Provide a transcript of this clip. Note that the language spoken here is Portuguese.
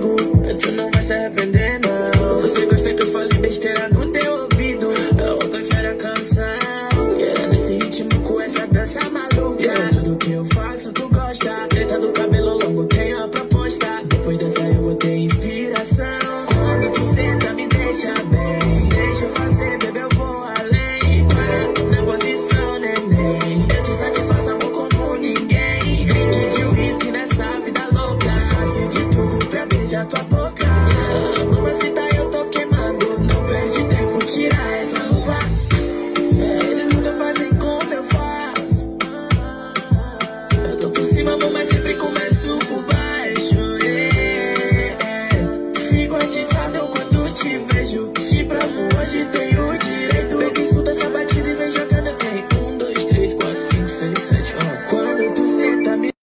comigo, tu não vai se é arrepender não Você gosta que eu fale besteira no teu ouvido. Eu prefiro a canção. Yeah, Nesse ritmo com essa dança maluca. Tudo que eu faço tu gosta. Treta do cabelo longo tenho a proposta. Depois dessa eu vou ter inspiração. Quando tu senta me deixa bem. Deixa eu fazer bebê eu vou além. Para na posição neném. Eu te satisfaço amor como ninguém. Drink de uísque nessa vida louca. Fácil de tudo. A tua boca. Mamacita, tá, eu tô queimando. Não perde tempo, tira essa roupa. Eles nunca fazem como eu faço. Eu tô por cima, amor, mas sempre começo por baixo. Fico atiçado quando te vejo. Se provo, hoje tenho direito. eu escuto essa batida e vem jogando. Ei, um, dois, três, quatro, cinco, seis, sete, ó. Oh,